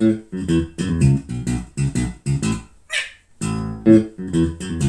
Thank hum.